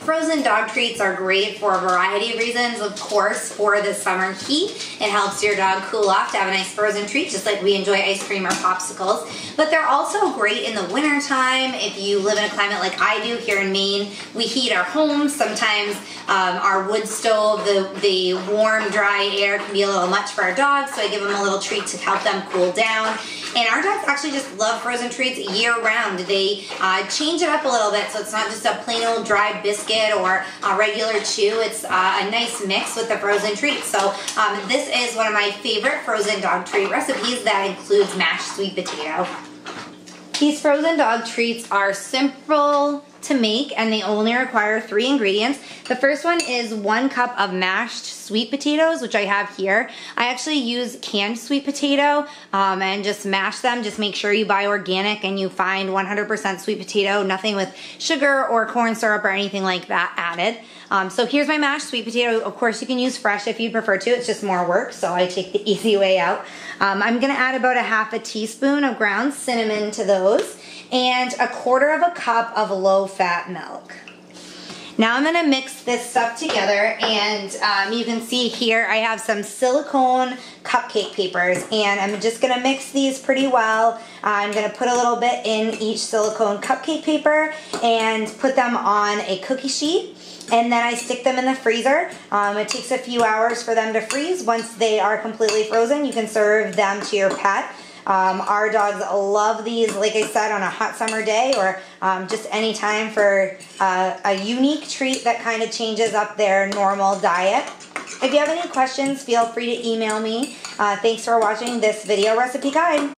Frozen dog treats are great for a variety of reasons. Of course, for the summer heat, it helps your dog cool off to have a nice frozen treat, just like we enjoy ice cream or popsicles. But they're also great in the winter time. If you live in a climate like I do here in Maine, we heat our homes. Sometimes um, our wood stove, the, the warm, dry air can be a little much for our dogs, so I give them a little treat to help them cool down. And our dogs actually just love frozen treats year round. They uh, change it up a little bit so it's not just a plain old dry biscuit or a regular chew. It's uh, a nice mix with the frozen treats. So um, this is one of my favorite frozen dog treat recipes that includes mashed sweet potato. These frozen dog treats are simple to make and they only require three ingredients. The first one is one cup of mashed sweet potatoes, which I have here. I actually use canned sweet potato um, and just mash them. Just make sure you buy organic and you find 100% sweet potato, nothing with sugar or corn syrup or anything like that added. Um, so here's my mashed sweet potato. Of course, you can use fresh if you prefer to. It's just more work, so I take the easy way out. Um, I'm gonna add about a half a teaspoon of ground cinnamon to those and a quarter of a cup of low-fat milk. Now I'm gonna mix this stuff together and um, you can see here I have some silicone cupcake papers and I'm just gonna mix these pretty well. I'm gonna put a little bit in each silicone cupcake paper and put them on a cookie sheet and then I stick them in the freezer. Um, it takes a few hours for them to freeze. Once they are completely frozen, you can serve them to your pet. Um, our dogs love these, like I said, on a hot summer day or um, just any time for uh, a unique treat that kind of changes up their normal diet. If you have any questions, feel free to email me. Uh, thanks for watching this video recipe guide.